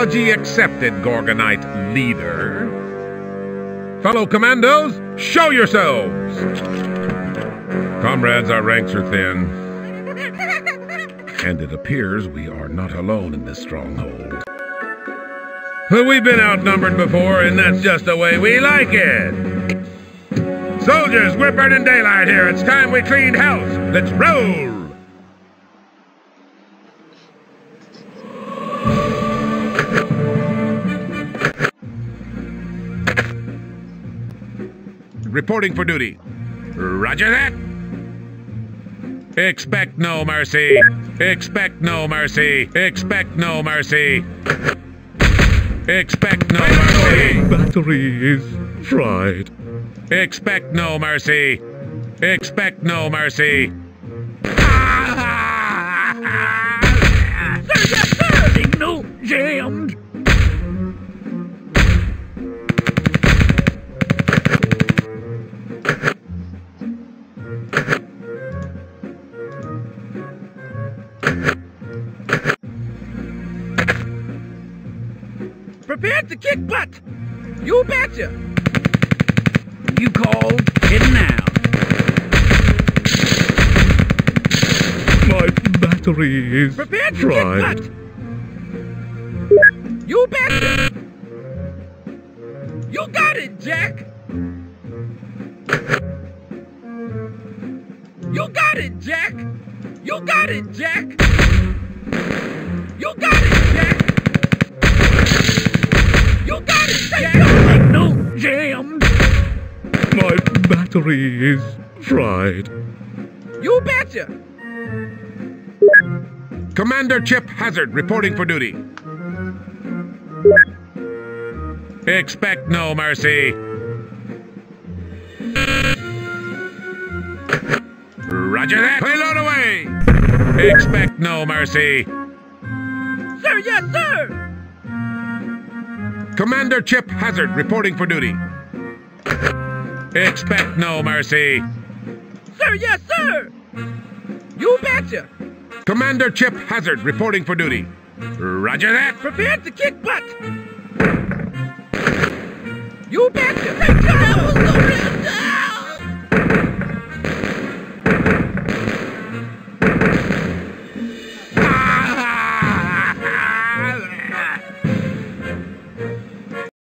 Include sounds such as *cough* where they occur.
Accepted, Gorgonite leader. Fellow commandos, show yourselves! Comrades, our ranks are thin. And it appears we are not alone in this stronghold. We've been outnumbered before, and that's just the way we like it. Soldiers, we're burning daylight here. It's time we cleaned house. Let's roll! Reporting for duty. Roger that. Expect no mercy. Expect no mercy. Expect no mercy. Expect no mercy. Battery is fried. Expect no mercy. Expect no mercy. *laughs* Prepared to kick butt. You betcha. You called it now. My battery is Prepared to kick butt. You betcha. You got it, Jack. You got it, Jack. You got it, Jack. My battery is fried. You betcha. Commander Chip Hazard reporting for duty. Expect no mercy. Roger that. Payload away. Expect no mercy. Sir, yes, sir. Commander Chip Hazard reporting for duty. Expect no mercy. Sir, yes, sir. You betcha. Commander Chip Hazard reporting for duty. Roger that. Prepared to kick butt. You betcha.